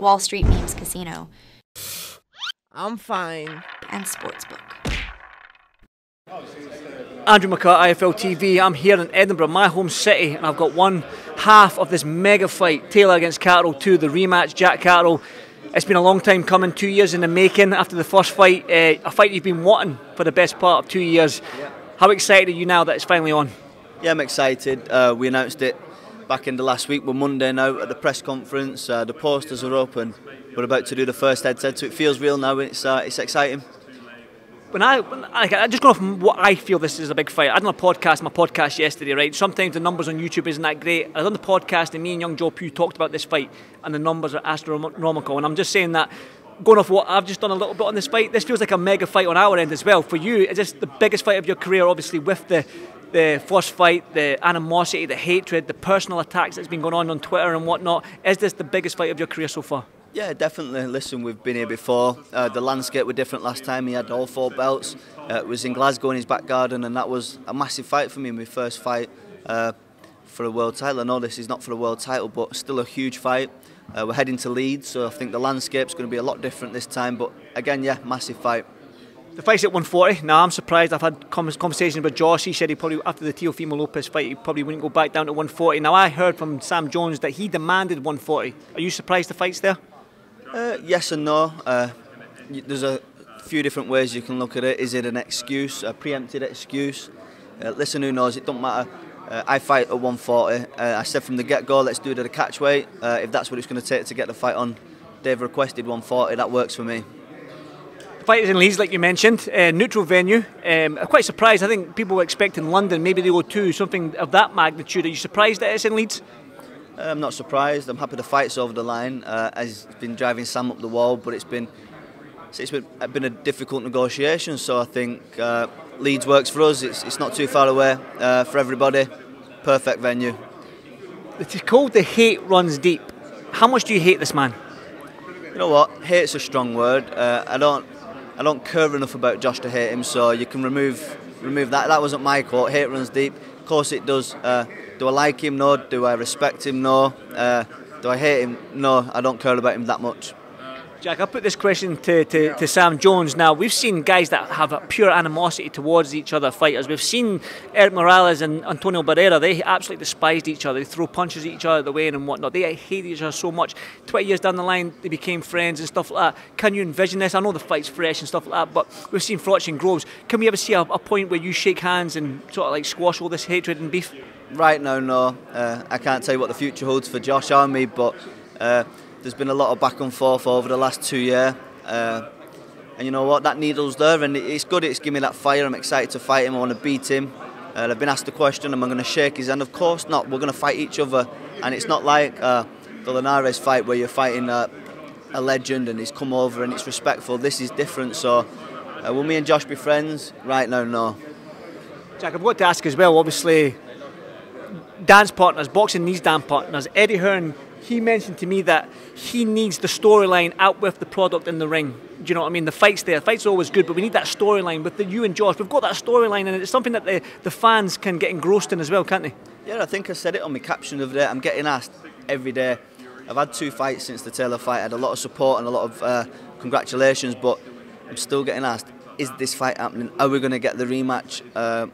Wall Street Memes Casino, I'm fine. and Sportsbook. Andrew McCart, IFL TV. I'm here in Edinburgh, my home city, and I've got one half of this mega fight Taylor against Catterall 2, the rematch. Jack Catterall. It's been a long time coming, two years in the making after the first fight, uh, a fight you've been wanting for the best part of two years. How excited are you now that it's finally on? Yeah, I'm excited. Uh, we announced it back in the last week. We're Monday now at the press conference. Uh, the posters are and we're about to do the first head-to-head, so it feels real now. It's uh, it's exciting. When I, when I, just go from what I feel this is a big fight. I done a podcast, my podcast yesterday, right? Sometimes the numbers on YouTube isn't that great. I done the podcast and me and young Joe Pugh talked about this fight and the numbers are astronomical. And I'm just saying that going off what I've just done a little bit on this fight, this feels like a mega fight on our end as well. For you, is this the biggest fight of your career, obviously with the the first fight, the animosity, the hatred, the personal attacks that's been going on on Twitter and whatnot. Is this the biggest fight of your career so far? Yeah, definitely. Listen, we've been here before. Uh, the landscape were different last time. He had all four belts. Uh, it was in Glasgow in his back garden, and that was a massive fight for me. My first fight uh, for a world title. I know this is not for a world title, but still a huge fight. Uh, we're heading to Leeds, so I think the landscape's going to be a lot different this time. But again, yeah, massive fight. The fight's at 140. Now I'm surprised. I've had conversations with Josh. He said he probably after the Teofimo Lopez fight, he probably wouldn't go back down to 140. Now I heard from Sam Jones that he demanded 140. Are you surprised the fight's there? Uh, yes and no. Uh, there's a few different ways you can look at it. Is it an excuse, a preempted excuse? Uh, listen, who knows? It don't matter. Uh, I fight at 140. Uh, I said from the get-go, let's do it at a catch weight. Uh, if that's what it's going to take to get the fight on, they've requested 140. That works for me. The fight is in Leeds, like you mentioned, uh, neutral venue. Um, I'm quite surprised. I think people were expecting London, maybe the O2, something of that magnitude. Are you surprised that it's in Leeds? Uh, I'm not surprised. I'm happy the fight's over the line. Uh, it's been driving Sam up the wall, but it's been it's been, it's been a difficult negotiation. So I think uh, Leeds works for us. It's, it's not too far away uh, for everybody. Perfect venue. It's called the hate runs deep. How much do you hate this man? You know what? Hate's a strong word. Uh, I don't I don't care enough about Josh to hate him. So you can remove remove that. That wasn't my quote. Hate runs deep. Of course it does. Uh, do I like him? No. Do I respect him? No. Uh, do I hate him? No. I don't care about him that much. Jack, I put this question to, to, to Sam Jones. Now, we've seen guys that have a pure animosity towards each other, fighters. We've seen Erik Morales and Antonio Barrera, they absolutely despised each other. They throw punches at each other the way and whatnot. They hate each other so much. 20 years down the line, they became friends and stuff like that. Can you envision this? I know the fight's fresh and stuff like that, but we've seen Froch and Groves. Can we ever see a, a point where you shake hands and sort of like squash all this hatred and beef? Right now, no. Uh, I can't tell you what the future holds for Josh or me, but uh, there's been a lot of back and forth over the last two years. Uh, and you know what? That needle's there, and it's good. It's given me that fire. I'm excited to fight him. I want to beat him. Uh, I've been asked the question, am I going to shake his hand? Of course not. We're going to fight each other. And it's not like uh, the Linares fight where you're fighting a legend and he's come over and it's respectful. This is different. So uh, will me and Josh be friends? Right now, no. Jack, I've got to ask as well, obviously, dance partners, boxing needs dance partners. Eddie Hearn, he mentioned to me that he needs the storyline out with the product in the ring. Do you know what I mean? The fight's there. The fight's always good, but we need that storyline with the you and Josh. We've got that storyline, and it's something that the, the fans can get engrossed in as well, can't they? Yeah, I think I said it on my caption the day. I'm getting asked every day. I've had two fights since the Taylor fight. I had a lot of support and a lot of uh, congratulations, but I'm still getting asked, is this fight happening? Are we going to get the rematch? Uh,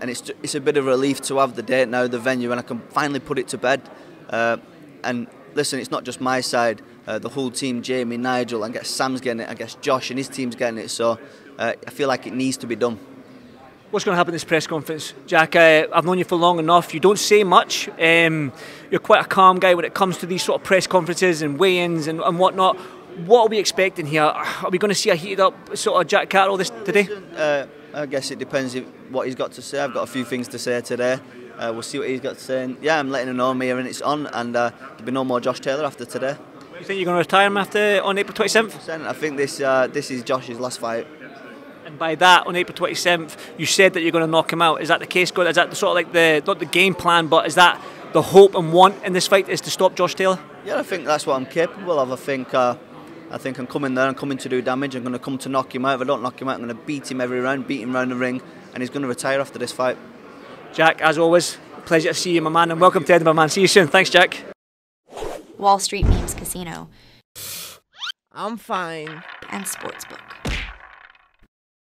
and it's it's a bit of a relief to have the date now, the venue, and I can finally put it to bed. Uh, and listen, it's not just my side. Uh, the whole team, Jamie, Nigel, I guess Sam's getting it. I guess Josh and his team's getting it. So uh, I feel like it needs to be done. What's going to happen in this press conference, Jack? Uh, I've known you for long enough. You don't say much. Um, you're quite a calm guy when it comes to these sort of press conferences and weigh-ins and, and whatnot. What are we expecting here? Are we going to see a heated up sort of Jack Catterall this today? Uh, I guess it depends what he's got to say. I've got a few things to say today. Uh, we'll see what he's got to say. And yeah, I'm letting him know I'm here and it's on, and uh, there'll be no more Josh Taylor after today. You think you're going to retire him after on April 27th? I think this uh, this is Josh's last fight. And by that, on April 27th, you said that you're going to knock him out. Is that the case? God? Is that the sort of like the not the game plan, but is that the hope and want in this fight is to stop Josh Taylor? Yeah, I think that's what I'm capable of. I think uh, I think I'm coming there. I'm coming to do damage. I'm going to come to knock him out. If I don't knock him out, I'm going to beat him every round, beat him around the ring, and he's going to retire after this fight. Jack, as always, pleasure to see you, my man, and welcome to Edinburgh, man. See you soon. Thanks, Jack. Wall Street Memes Casino. I'm fine. And Sportsbook.